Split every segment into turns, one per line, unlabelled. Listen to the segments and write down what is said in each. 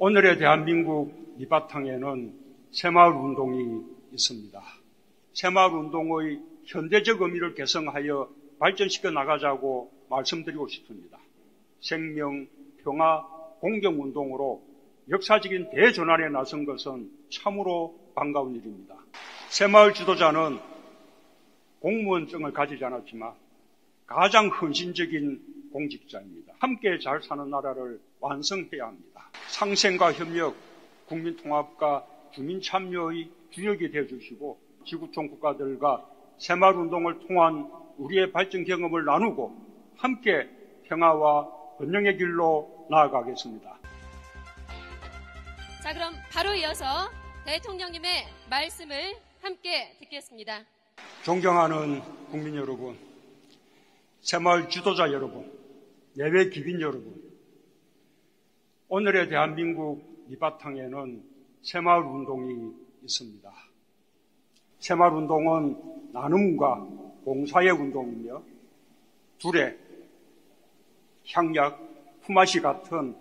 오늘의 대한민국 밑바탕에는 새마을 운동이 있습니다. 새마을 운동의 현대적 의미를 개성하여 발전시켜 나가자고 말씀드리고 싶습니다. 생명, 평화, 공정운동으로 역사적인 대전환에 나선 것은 참으로 반가운 일입니다. 새마을 지도자는 공무원증을 가지지 않았지만 가장 헌신적인 공직자입니다. 함께 잘 사는 나라를 완성해야 합니다. 상생과 협력, 국민 통합과 주민 참여의 주역이 되어 주시고 지구촌 국가들과 새마을운동을 통한 우리의 발전 경험을 나누고 함께 평화와 번영의 길로 나아가겠습니다.
자, 그럼 바로 이어서 대통령님의 말씀을 함께 듣겠습니다.
존경하는 국민 여러분, 새마을 지도자 여러분, 예외 기빈 여러분, 오늘의 대한민국 밑바탕에는 새마을 운동이 있습니다. 새마을 운동은 나눔과 봉사의 운동이며 둘의 향약, 품앗이 같은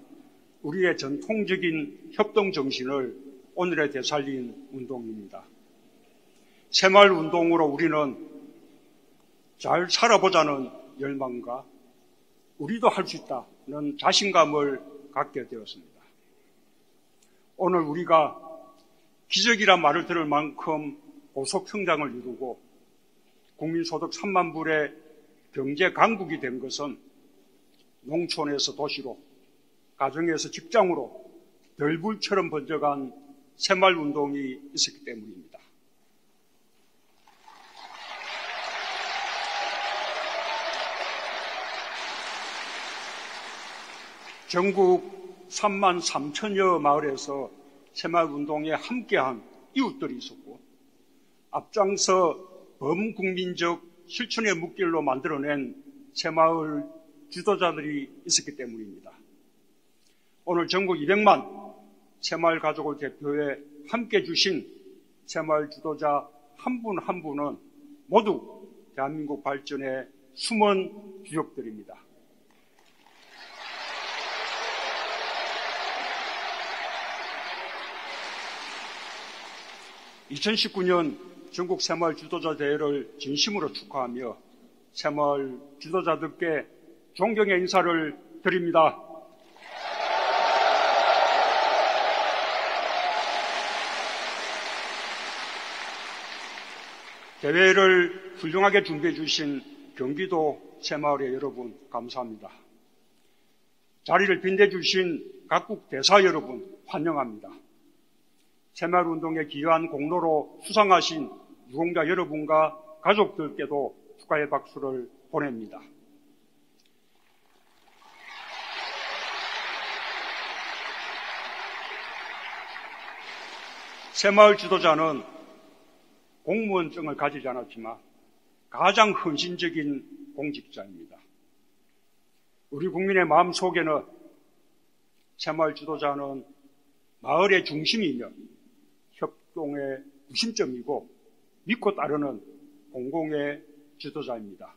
우리의 전통적인 협동 정신을 오늘에 되살린 운동입니다. 새마을 운동으로 우리는 잘 살아보자는 열망과 우리도 할 수 있다는 자신감을 갖게 되었습니다. 오늘 우리가 기적이란 말을 들을 만큼 고속 성장을 이루고 국민소득 3만 불의 경제 강국이 된 것은 농촌에서 도시로, 가정에서 직장으로 덜불처럼 번져간 새마을 운동이 있었기 때문입니다. 전국 3만 3천여 마을에서 새마을 운동에 함께한 이웃들이 있었고 앞장서 범국민적 실천의 묵길로 만들어낸 새마을 지도자들이 있었기 때문입니다. 오늘 전국 200만 새마을 가족을 대표해 함께 주신 새마을 지도자 한 분한 한 분은 모두 대한민국 발전의 숨은 주역들입니다. (2019년) 전국 새마을 지도자 대회를 진심으로 축하하며 새마을 지도자들께 존경의 인사를 드립니다. 대회를 훌륭하게 준비해 주신 경기도 새마을의 여러분 감사합니다. 자리를 빈대주신 각국 대사 여러분 환영합니다. 새마을운동에 기여한 공로로 수상하신 유공자 여러분과 가족들께도 축하의 박수를 보냅니다. 새마을 지도자는 공무원증을 가지지 않았지만 가장 헌신적인 공직자입니다. 우리 국민의 마음 속에는 새마을 지도자는 마을의 중심이며 협동의 구심점이고 믿고 따르는 공공의 지도자입니다.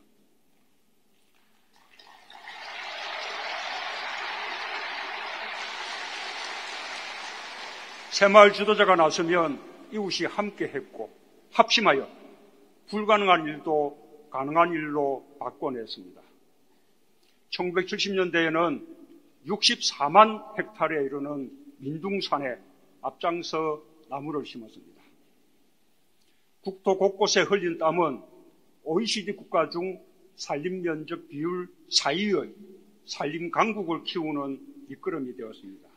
새마을 지도자가 나서면 이웃이 함께 했고 합심하여 불가능한 일도 가능한 일로 바꿔냈습니다. 1970년대에는 64만 헥타르에 이르는 민둥산에 앞장서 나무를 심었습니다. 국토 곳곳에 흘린 땀은 OECD 국가 중 산림 면적 비율 4위의 산림 강국을 키우는 밑거름이 되었습니다.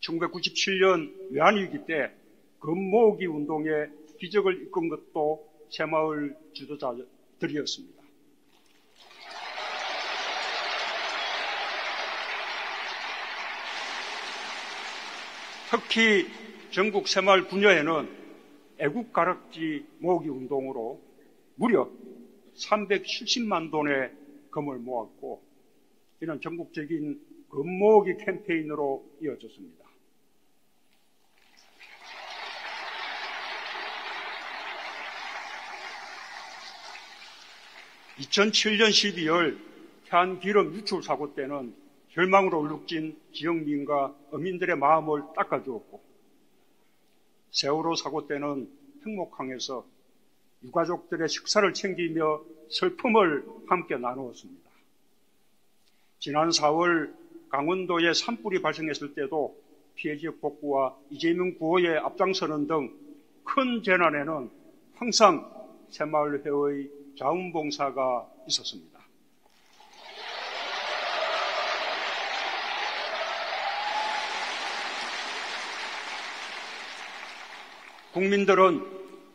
1997년 외환위기 때 금모으기 운동의 기적을 이끈 것도 새마을 지도자들이었습니다. 특히 전국 새마을 분야에는 애국 가락지 모으기 운동으로 무려 370만 돈의 금을 모았고 이는 전국적인 금 모으기 캠페인으로 이어졌습니다. 2007년 12월 태안기름 유출 사고 때는 절망으로 울룩진 지역 민과 어민들의 마음을 닦아주었고 세월호 사고 때는 행복항에서 유가족들의 식사를 챙기며 슬픔을 함께 나누었습니다. 지난 4월 강원도에 산불이 발생했을 때도 피해 지역 복구와 이재명 구호에 앞장서는 등 큰 재난에는 항상 새마을회의 자원봉사가 있었습니다. 국민들은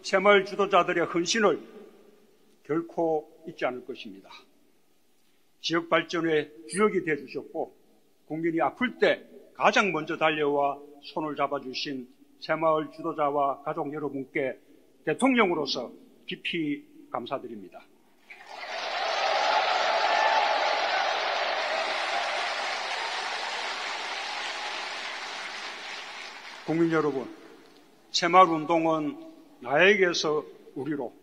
새마을 주도자들의 헌신을 결코 잊지 않을 것입니다. 지역 발전의 주역이 되어 주셨고 국민이 아플 때 가장 먼저 달려와 손을 잡아주신 새마을 주도자와 가족 여러분께 대통령으로서 깊이 감사드립니다. 국민 여러분, 새마을 운동은 나에게서 우리로,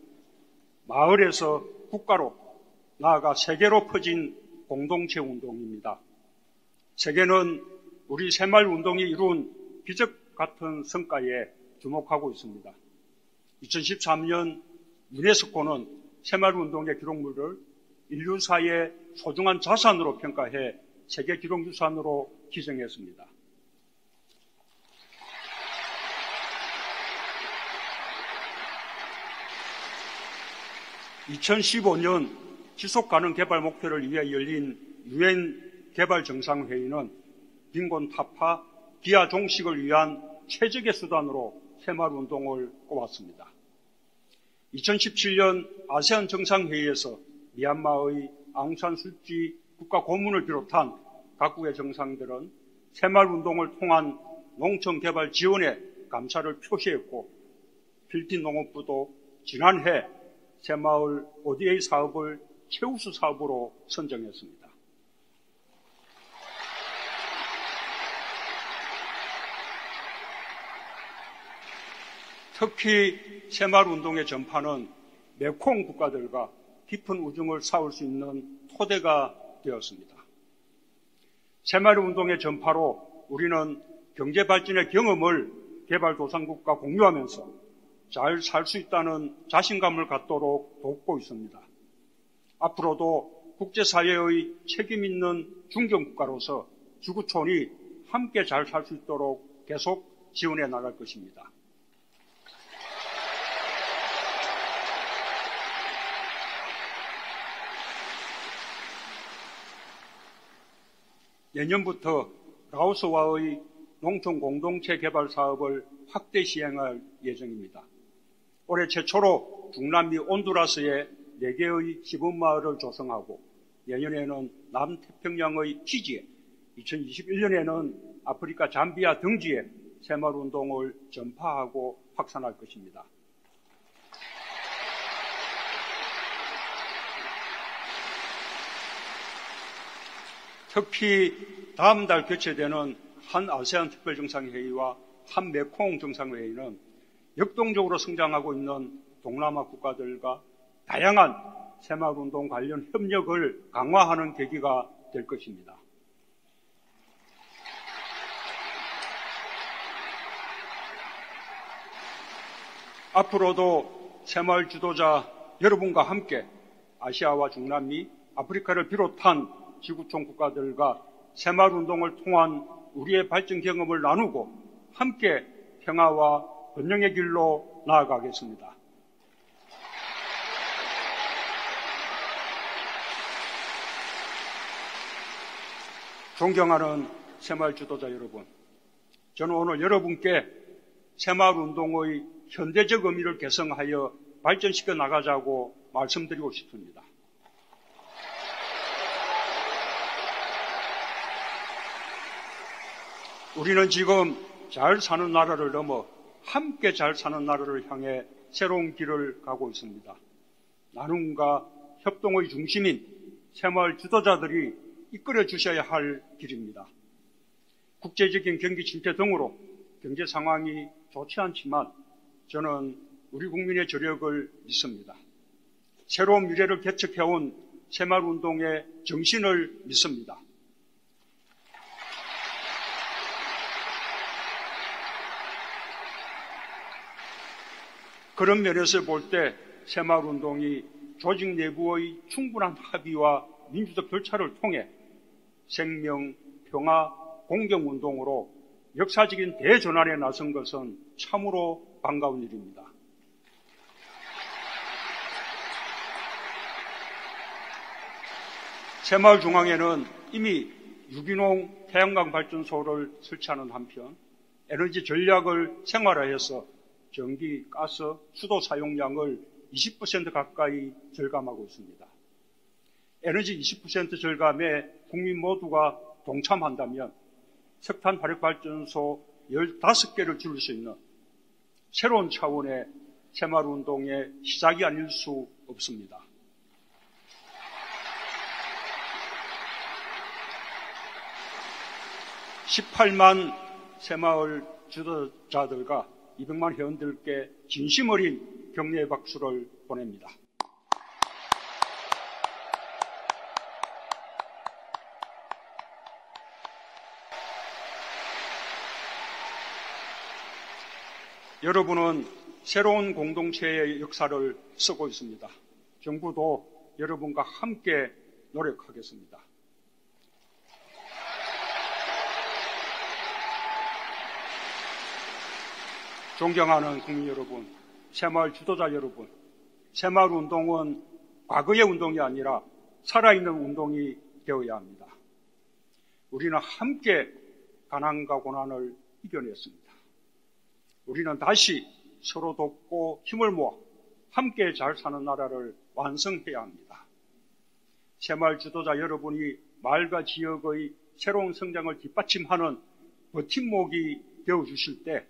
마을에서 국가로, 나아가 세계로 퍼진 공동체 운동입니다. 세계는 우리 새마을 운동이 이룬 기적 같은 성과에 주목하고 있습니다. 2013년 유네스코는 새마을 운동의 기록물을 인류사의 소중한 자산으로 평가해 세계 기록유산으로 지정했습니다. 2015년 지속 가능 개발 목표를 위해 열린 유엔 개발 정상회의는 빈곤 타파, 기아 종식을 위한 최적의 수단으로 새마을 운동을 꼽았습니다. 2017년 아세안 정상회의에서 미얀마의 앙산 술지 국가 고문을 비롯한 각국의 정상들은 새마을 운동을 통한 농촌 개발 지원에 감사를 표시했고 필리핀 농업부도 지난해 새마을 ODA 사업을 최우수 사업으로 선정했습니다. 특히 새마을 운동의 전파는 메콩 국가들과 깊은 우정을 쌓을 수 있는 토대가 되었습니다. 새마을 운동의 전파로 우리는 경제 발전의 경험을 개발도상국과 공유하면서 잘 살 수 있다는 자신감을 갖도록 돕고 있습니다. 앞으로도 국제사회의 책임 있는 중견국가로서 지구촌이 함께 잘 살 수 있도록 계속 지원해 나갈 것입니다. 내년부터 라오스와의 농촌 공동체 개발 사업을 확대 시행할 예정입니다. 올해 최초로 중남미 온두라스에 4개의 시범마을을 조성하고 내년에는 남태평양의 피지에 2021년에는 아프리카 잠비아 등지에 새마을 운동을 전파하고 확산할 것입니다. 특히 다음 달 개최되는 한 아세안 특별정상회의와 한 메콩 정상회의는 역동적으로 성장하고 있는 동남아 국가들과 다양한 새마을운동 관련 협력을 강화하는 계기가 될 것입니다. 앞으로도 새마을 지도자 여러분과 함께 아시아와 중남미, 아프리카를 비롯한 지구촌 국가들과 새마을 운동을 통한 우리의 발전 경험을 나누고 함께 평화와 번영의 길로 나아가겠습니다. 존경하는 새마을 주도자 여러분, 저는 오늘 여러분께 새마을 운동의 현대적 의미를 개성하여 발전시켜 나가자고 말씀드리고 싶습니다. 우리는 지금 잘 사는 나라를 넘어 함께 잘 사는 나라를 향해 새로운 길을 가고 있습니다. 나눔과 협동의 중심인 새마을 주도자들이 이끌어 주셔야 할 길입니다. 국제적인 경기 침체 등으로 경제 상황이 좋지 않지만 저는 우리 국민의 저력을 믿습니다. 새로운 미래를 개척해온 새마을 운동의 정신을 믿습니다. 그런 면에서 볼 때 새마을운동이 조직 내부의 충분한 합의와 민주적 절차를 통해 생명, 평화, 공정운동으로 역사적인 대전환에 나선 것은 참으로 반가운 일입니다. 새마을 중앙에는 이미 유기농 태양광 발전소를 설치하는 한편 에너지 전략을 생활화해서 전기, 가스, 수도 사용량을 20% 가까이 절감하고 있습니다. 에너지 20% 절감에 국민 모두가 동참한다면 석탄 발효 발전소 15개를 줄일 수 있는 새로운 차원의 새마을 운동의 시작이 아닐 수 없습니다. (18만) 새마을 주도자들과 200만 회원들께 진심 어린 격려의 박수를 보냅니다. 여러분은 새로운 공동체의 역사를 쓰고 있습니다. 정부도 여러분과 함께 노력하겠습니다. 존경하는 국민 여러분, 새마을 지도자 여러분, 새마을 운동은 과거의 운동이 아니라 살아있는 운동이 되어야 합니다. 우리는 함께 가난과 고난을 이겨냈습니다. 우리는 다시 서로 돕고 힘을 모아 함께 잘 사는 나라를 완성해야 합니다. 새마을 지도자 여러분이 마을과 지역의 새로운 성장을 뒷받침하는 버팀목이 되어 주실 때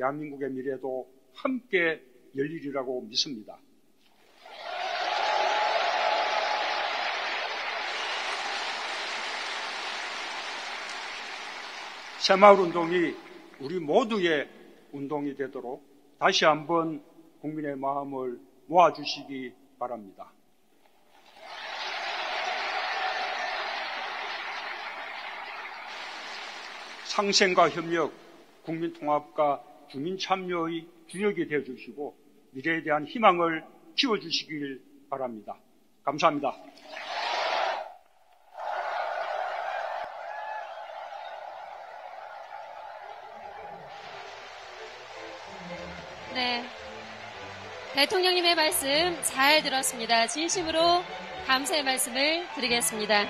대한민국의 미래도 함께 열리리라고 믿습니다. 새마을 운동이 우리 모두의 운동이 되도록 다시 한번 국민의 마음을 모아주시기 바랍니다. 상생과 협력, 국민 통합과 주민 참여의 주역이 되어 주시고 미래에 대한 희망을 키워 주시길 바랍니다. 감사합니다.
네. 대통령님의 말씀 잘 들었습니다. 진심으로 감사의 말씀을 드리겠습니다.